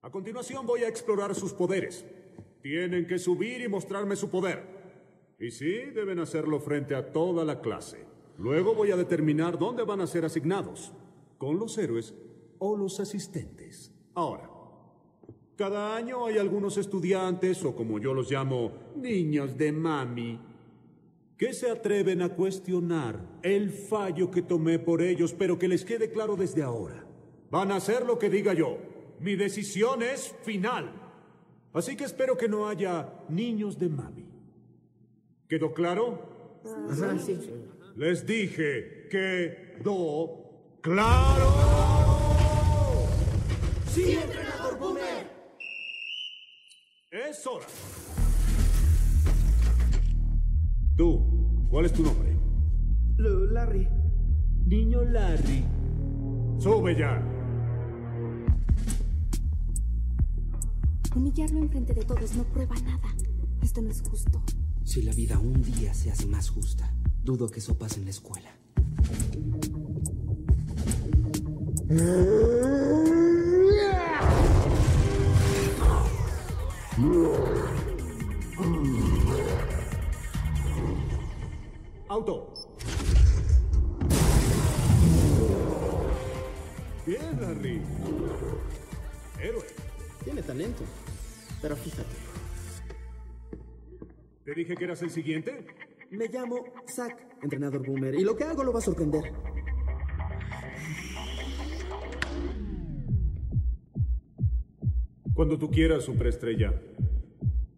A continuación voy a explorar sus poderes. Tienen que subir y mostrarme su poder. Y sí, deben hacerlo frente a toda la clase. Luego voy a determinar dónde van a ser asignados. Con los héroes o los asistentes. Ahora, cada año hay algunos estudiantes, o como yo los llamo, niños de mami, que se atreven a cuestionar el fallo que tomé por ellos, pero que les quede claro desde ahora. Van a hacer lo que diga yo. Mi decisión es final. Así que espero que no haya niños de mami. ¿Quedó claro? Les dije quedó claro. ¡Sí, entrenador Boomer! Es hora. Tú, ¿cuál es tu nombre? Larry. Niño Larry. Sube ya. Humillarlo enfrente de todos no prueba nada. Esto no es justo. Si la vida un día se hace más justa, dudo que eso pase en la escuela. Auto. Bien, Larry. Héroe. Tiene talento. Pero fíjate, ¿Te dije que eras el siguiente? me llamo Zack, entrenador Boomer, y lo que hago lo va a sorprender. Cuando tú quieras, superestrella.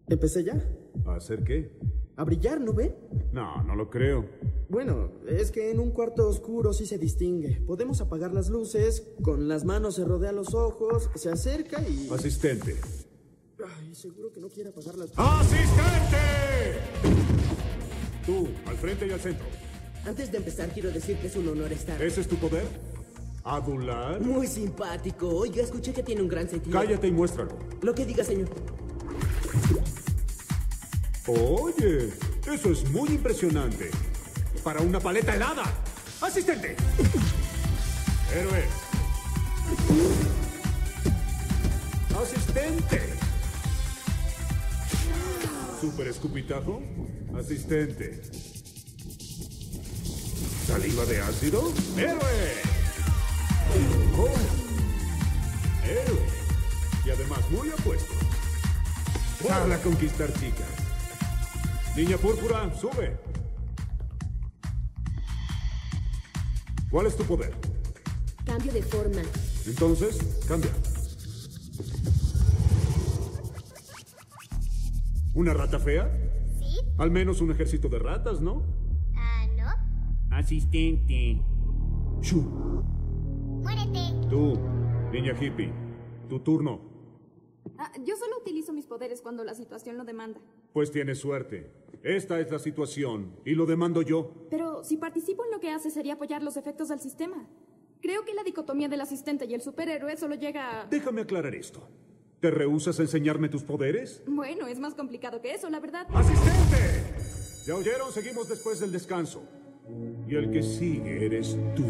¿Empecé ya? ¿A hacer qué? ¿A brillar, no ven? No, no lo creo. Bueno, es que en un cuarto oscuro sí se distingue. Podemos apagar las luces, con las manos se rodea los ojos, se acerca y... Asistente. Seguro que no quiere apagar las... ¡Asistente! Tú, al frente y al centro. Antes de empezar, quiero decir que es un honor estar. ¿Ese es tu poder? ¿Adular? Muy simpático. Oiga, escuché que tiene un gran sentido. Cállate y muéstralo. Lo que diga, señor. Oye, eso es muy impresionante. Para una paleta helada. ¡Asistente! Héroe. Asistente. Super escupitajo. Asistente. ¿Saliva de ácido? ¡Héroe! Oh. Héroe. Y además muy apuesto. Sal a conquistar chicas. Niña púrpura, sube. ¿Cuál es tu poder? Cambio de forma. Entonces, cambia. ¿Una rata fea? ¿Sí? Al menos un ejército de ratas, ¿no? Ah, ¿no? Asistente. Shu. Muérete. Tú, niña hippie. Tu turno. Ah, yo solo utilizo mis poderes cuando la situación lo demanda. Pues tienes suerte. Esta es la situación y lo demando yo. Pero si participo en lo que hace sería apoyar los efectos del sistema. Creo que la dicotomía del asistente y el superhéroe solo llega a... Déjame aclarar esto. ¿Te rehusas a enseñarme tus poderes? Bueno, es más complicado que eso, la verdad. ¡Asistente! ¿Ya oyeron? Seguimos después del descanso. Y el que sigue eres tú.